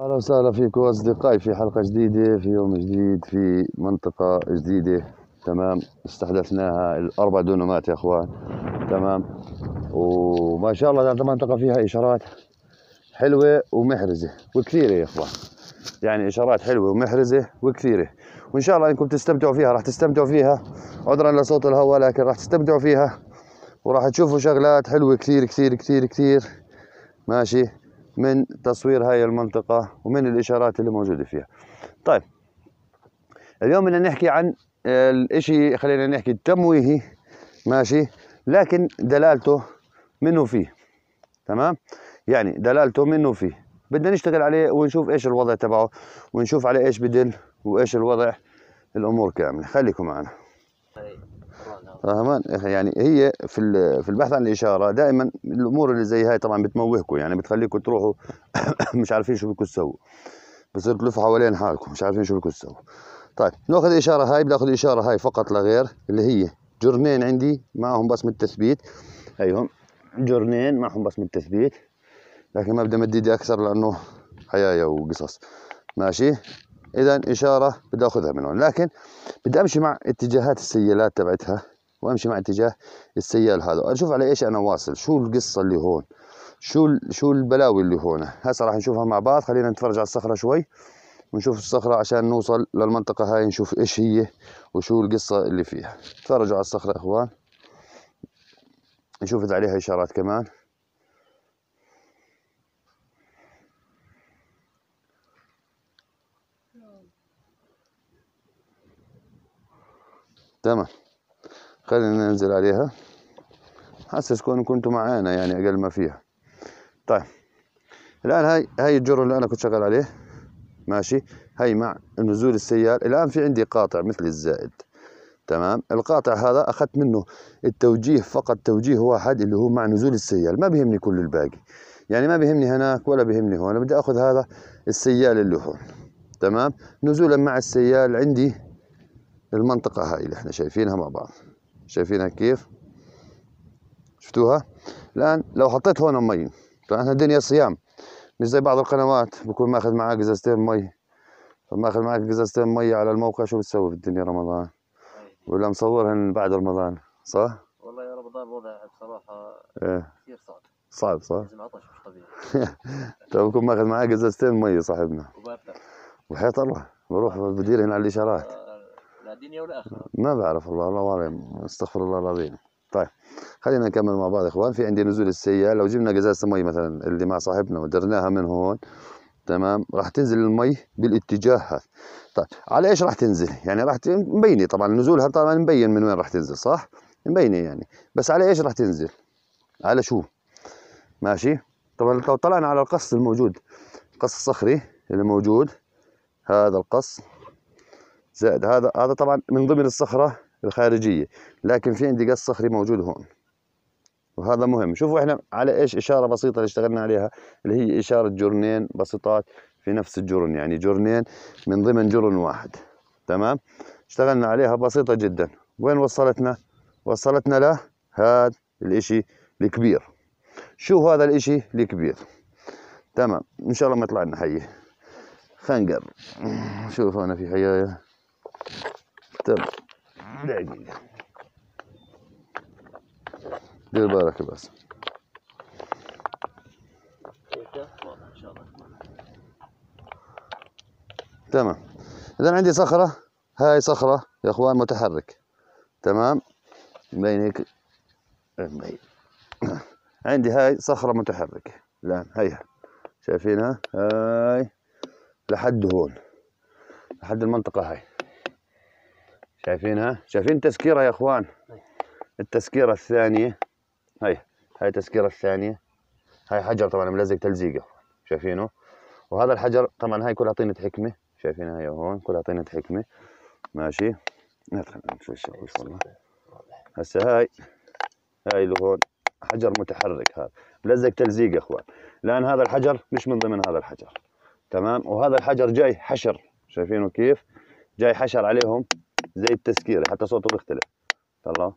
أهلا وسهلا فيكم أصدقائي في حلقة جديدة في يوم جديد في منطقة جديدة. تمام استحدثناها الأربع دونمات يا أخوان. تمام وما شاء الله هذه المنطقة فيها إشارات حلوة ومحرزة وكثيرة يا أخوان. يعني إشارات حلوة ومحرزة وكثيرة. وإن شاء الله إنكم تستمتعوا فيها راح تستمتعوا فيها. عذرا لصوت الهواء لكن راح تستمتعوا فيها. وراح تشوفوا شغلات حلوة كثير كثير كثير كثير. ماشي. من تصوير هاي المنطقة ومن الإشارات اللي موجودة فيها. طيب اليوم بدنا نحكي عن الإشي خلينا نحكي التمويهي ماشي؟ لكن دلالته منه فيه؟ تمام؟ يعني دلالته منه فيه؟ بدنا نشتغل عليه ونشوف إيش الوضع تبعه ونشوف على إيش بدل وإيش الوضع الأمور كاملة. خليكم معنا. فهمان؟ يعني هي في في البحث عن الإشارة دائما الأمور اللي زي هاي طبعا بتموهكم يعني بتخليكم تروحوا مش عارفين شو بدكم تسووا. بصير تلفوا حوالين حالكم مش عارفين شو بدكم تسووا. طيب ناخذ الاشاره هاي آخذ الاشاره هاي فقط لا غير اللي هي جرنين عندي معهم بصمة تثبيت. هيهم جرنين معهم بصمة تثبيت. لكن ما بدي امد ايدي أكثر لأنه حيايا وقصص. ماشي؟ اذا إشارة بدي آخذها من هون. لكن بدي أمشي مع اتجاهات السيالات تبعتها. وامشي مع اتجاه السيال هذا. أشوف على إيش أنا واصل شو القصة اللي هون؟ شو شو البلاوي اللي هون؟ هسه راح نشوفها مع بعض. خلينا نتفرج على الصخرة شوي ونشوف الصخرة عشان نوصل للمنطقة هاي نشوف إيش هي وشو القصة اللي فيها. تفرجوا على الصخرة إخوان. نشوف إذا عليها إشارات كمان. تمام. خلينا ننزل عليها. حسسكم كنتوا معانا يعني أقل ما فيها. طيب. الآن هاي هاي الجر اللي أنا كنت شغال عليه. ماشي. هاي مع نزول السيال الآن في عندي قاطع مثل الزائد. تمام؟ القاطع هذا أخذت منه التوجيه فقط توجيه واحد اللي هو مع نزول السيال ما بيهمني كل الباقي. يعني ما بيهمني هناك ولا بيهمني هون. بدي آخذ هذا السيال اللي هون. تمام؟ نزولا مع السيال عندي المنطقة هاي اللي إحنا شايفينها مع بعض. شايفينها كيف؟ شفتوها؟ الآن لو حطيت هون مي طبعا إحنا الدنيا صيام مش زي بعض القنوات بكون ماخذ معاه قزازتين مي. فماخذ معك قزازتين مي على الموقع شو بتسوي في الدنيا رمضان؟ ولا مصورهن بعد رمضان صح؟ والله يا رمضان وضع بصراحة إيه. كثير صعب. صعب صح؟ لازم عطش مش طبيعي. طيب بكون ماخذ معاه قزازتين مي صاحبنا. وبابدأ وحياة الله بروح بدير هنا على الإشارات. لا دنيا ولا آخرة ما بعرف والله الله اعلم استغفر الله العظيم. طيب خلينا نكمل مع بعض إخوان. في عندي نزول السيال لو جبنا قزازه مي مثلا اللي مع صاحبنا ودرناها من هون تمام راح تنزل المي بالاتجاه هذا. طيب على إيش راح تنزل؟ يعني راح مبينة طبعا نزولها طبعا مبين من وين راح تنزل صح؟ مبينة يعني. بس على إيش راح تنزل؟ على شو؟ ماشي. طبعا لو طلعنا على القص الموجود القص الصخري اللي موجود هذا القص. زائد هذا هذا طبعا من ضمن الصخرة الخارجية لكن في عندي قص صخري موجود هون. وهذا مهم. شوفوا إحنا على إيش إشارة بسيطة اللي اشتغلنا عليها اللي هي إشارة جرنين بسيطات في نفس الجرن يعني جرنين من ضمن جرن واحد. تمام؟ اشتغلنا عليها بسيطة جدا. وين وصلتنا؟ وصلتنا له هذا الإشي الكبير. شو هذا الإشي الكبير؟ تمام. إن شاء الله ما يطلع لنا حيه خنقر شوف هنا في حيايه تمام. دقيقة. دير بالك بس تمام. إذا عندي صخرة. هاي صخرة يا إخوان متحرك. تمام. مبين هيك؟ مبين عندي هاي صخرة متحركة. الآن هيها شايفينها؟ هاي. لحد هون. لحد المنطقة هاي. شايفينها شايفين التسكيرة يا إخوان؟ التسكيرة الثانية. هاي هاي التسكيرة الثانية. هاي حجر طبعا ملزق تلزيقة شايفينه؟ وهذا الحجر طبعا هاي كلها طينة حكمة. شايفينها هي هون كلها طينة حكمة. ماشي. هسه هاي هاي اللي هون. حجر متحرك هذا. ملزق تلزيق يا إخوان. لأن هذا الحجر مش من ضمن هذا الحجر. تمام؟ وهذا الحجر جاي حشر. شايفينه كيف؟ جاي حشر عليهم. زي التسكيرة حتى صوته بيختلف. طلع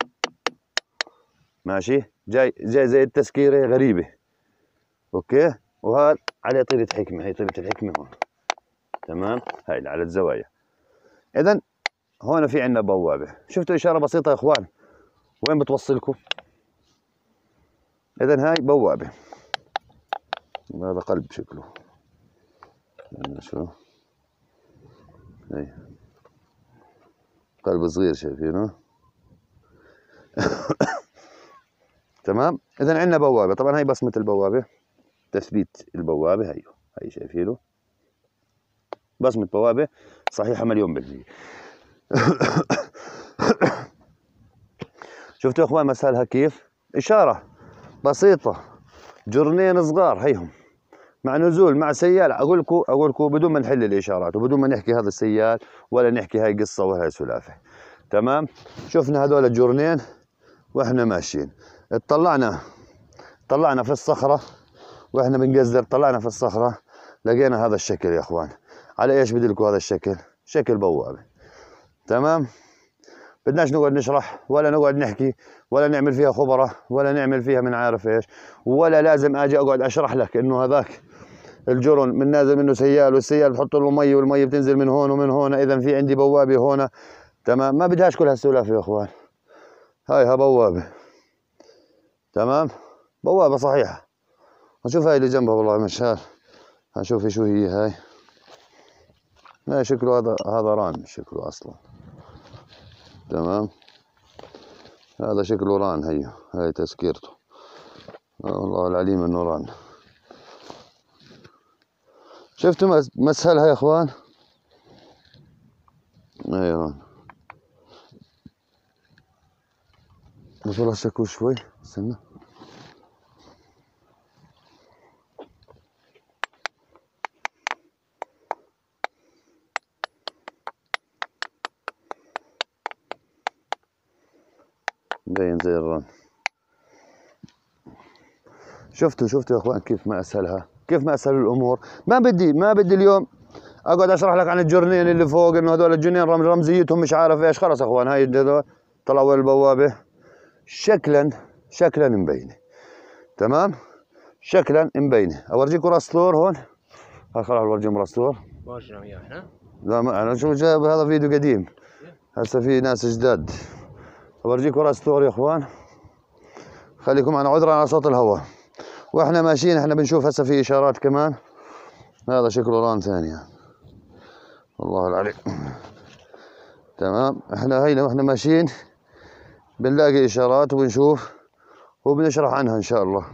ماشي. جاي جاي زي التسكيرة غريبة. أوكي. وهذا عليه طيلة حكمة هي طيلة الحكمة هون. تمام؟ هاي على الزوايا. إذا هون في عندنا بوابة. شفتوا إشارة بسيطة يا إخوان؟ وين بتوصلكم؟ إذا هاي بوابة. هذا قلب شكله. شو؟ هي قلب صغير شايفينه. تمام؟ اذا عندنا بوابة. طبعا هاي بصمة البوابة. تثبيت البوابة. هي هي شايفينه. بصمة بوابة صحيحة مليون بالمية. شفتوا يا إخوان مسالها كيف إشارة بسيطة. جرنين صغار. هيهم. مع نزول مع سيال أقول لكم أقول لكم بدون ما نحل الإشارات وبدون ما نحكي هذا السيال ولا نحكي هاي قصة ولا سلافة. تمام؟ شفنا هذول الجرنين وإحنا ماشيين. اطلعنا طلعنا في الصخرة وإحنا بنقزر طلعنا في الصخرة لقينا هذا الشكل يا إخوان. على إيش بدلكم هذا الشكل؟ شكل بوابة. تمام؟ بدناش نقعد نشرح ولا نقعد نحكي ولا نعمل فيها خبرة ولا نعمل فيها من عارف إيش ولا لازم آجي أقعد أشرح لك إنه هذاك الجرن من نازل منه سيال والسيال بحط له مي والمي بتنزل من هون ومن هون اذا في عندي بوابة هون. تمام؟ ما بدهاش كل هالسوالف يا إخوان. هاي ها بوابة. تمام؟ بوابة صحيحة. نشوف هاي اللي جنبها والله مشال. هنشوف شو هي هاي. لا شكله هذا هذا ران شكله أصلا. تمام؟ هذا شكله ران هي هاي تسكيرته والله العليم إنه ران شفتوا مس- مسهلها يا إخوان؟ أيوه نزول الشكو شوي. استنى مبين زي الران. شفتوا شفتوا يا إخوان كيف ما أسهلها؟ كيف ما أسهل الأمور؟ ما بدي ما بدي اليوم أقعد أشرح لك عن الجرنين اللي فوق إنه هذول الجرنين رم- رمزيتهم مش عارف إيش. خلص يا إخوان هاي هذول طلعوا البوابة. شكلا شكلا مبينة. تمام؟ شكلا مبينة. أورجيكم راس ثور هون؟ هاي خلاص اورجيكم راس ثور ما جينا وياه إحنا لا ما أنا شو جايب هذا فيديو قديم؟ هسه في ناس جداد. اورجيكم راس ثور يا إخوان. خليكم معنا عذرا على صوت الهواء. وإحنا ماشيين إحنا بنشوف هسه في إشارات كمان. هذا شكله ران ثاني يعني. والله العلي. تمام. إحنا هينا وإحنا ماشيين. بنلاقي إشارات وبنشوف وبنشرح عنها إن شاء الله.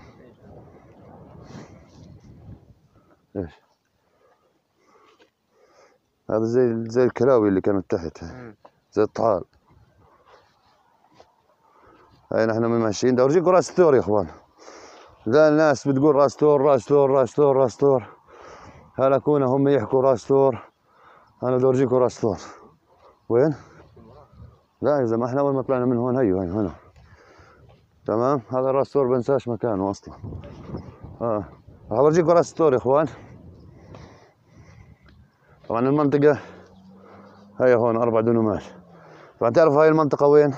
هذا زي زي الكلاوي اللي كانت تحت. زي الطحال. هاي نحن من ماشيين. ده أورجيكم راس ثور يا إخوان. لا الناس بتقول راس ثور راس ثور راس ثور راس ثور هلكونا هم يحكوا راس ثور أنا بدي راس ثور وين؟ لا اذا ما إحنا أول ما طلعنا من هون هيو هين هنا. تمام؟ هذا راس ثور بنساش مكانه أصلا. آه. راح أورجيكم راس ثور يا إخوان. طبعا المنطقة هي هون أربع دنومات طبعا هاي المنطقة وين؟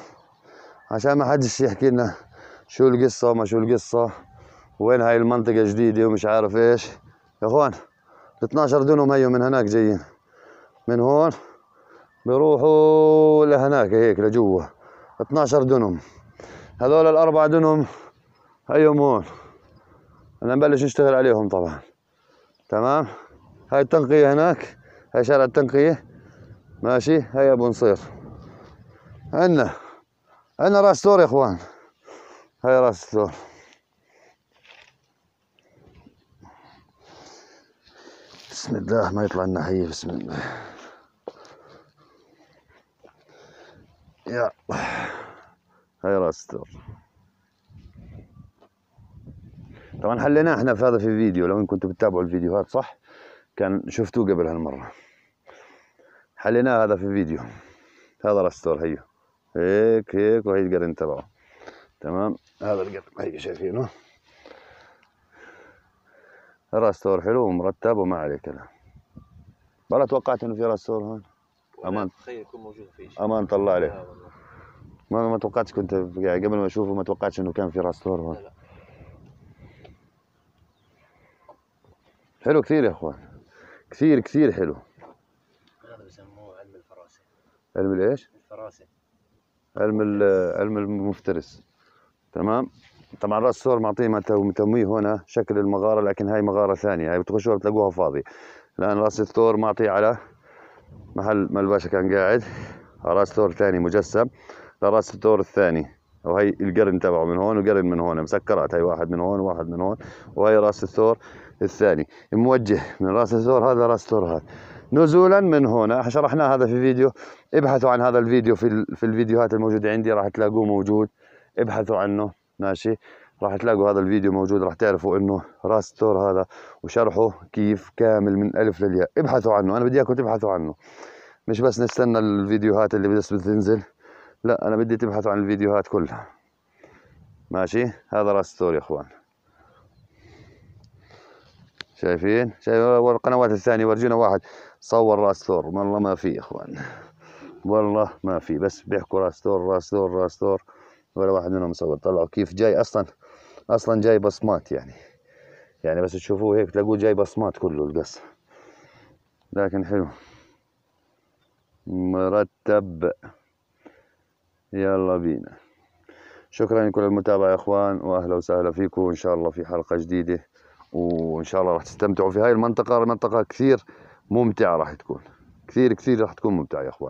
عشان ما حدش يحكي لنا شو القصة وما شو القصة وين هاي المنطقة جديدة ومش عارف إيش. يا إخوان ال 12 دنم هيو من هناك جايين. من هون بيروحوا لهناك هيك لجوا. 12 دنم هذول الأربع دنم هيهم هون أنا نبلش نشتغل عليهم طبعا. تمام؟ هاي التنقية هناك هاي شارع التنقية. ماشي؟ هاي أبو نصير. عندنا. عندنا راس ثور يا إخوان. هاي راس ثور بسم الله ما يطلع لنا حي بسم الله. يا هاي راس ثور طبعا حليناه إحنا في هذا في فيديو لو إن كنتوا بتتابعوا الفيديوهات صح؟ كان شفتوه قبل هالمرة. حليناه هذا في فيديو. هذا راس ثور هيو. هيك هيك وهي القرن تبعه. تمام؟ هذا القرن هيك شايفينه؟ راس ثور حلو ومرتب وما عليه كلام ولا توقعت إنه في راس ثور هون؟ أمان. تخيل يكون موجود في شيء. أمان طلع عليه. ما ما توقعتش كنت يعني قبل ما أشوفه ما توقعتش إنه كان في راس ثور هون. حلو كثير يا إخوان. كثير كثير حلو. هذا بسموه علم الفراسة. علم الإيش؟ الفراسة. علم علم المفترس. تمام؟ طبعا رأس الثور معطيه مت- تمويه هنا شكل المغارة لكن هاي مغارة ثانية. هاي بتخشوها بتلاقوها فاضيه الآن رأس الثور معطي على محل ما الباشا كان قاعد. رأس ثور ثاني مجسم. لرأس الثور الثاني. وهي القرن تبعه من هون وقرن من هون. مسكرات. هاي واحد من هون وواحد من هون. وهي رأس الثور الثاني. موجه من رأس الثور هذا رأس الثور هذا. نزولا من هنا. شرحنا هذا في فيديو. ابحثوا عن هذا الفيديو في في الفيديوهات الموجودة عندي. راح تلاقوه موجود. ابحثوا عنه. ماشي. راح تلاقوا هذا الفيديو موجود. راح تعرفوا إنه راس الثور هذا وشرحه كيف كامل من ألف للياء. ابحثوا عنه. أنا بدي إياكم تبحثوا عنه. مش بس نستنى الفيديوهات اللي بس بتنزل. لا أنا بدي تبحثوا عن الفيديوهات كلها. ماشي. هذا راس الثور يا إخوان. شايفين؟ شايف والقنوات الثانية؟ ورجينا واحد. صور راس ثور والله ما في يا إخوان. والله ما في. بس بيحكوا راس ثور راس ثور راس ثور ولا واحد منهم مصور طلعوا كيف جاي. أصلا أصلا جاي بصمات يعني. يعني بس تشوفوه هيك تلاقوه جاي بصمات كله القص. لكن حلو. مرتب. يلا بينا. شكرا لكل المتابعة يا إخوان. واهلا وسهلا فيكم. إن شاء الله في حلقة جديدة. وإن شاء الله راح تستمتعوا في هاي المنطقة. منطقة كثير ممتعة راح تكون. كثير كثير راح تكون ممتعة يا أخوان.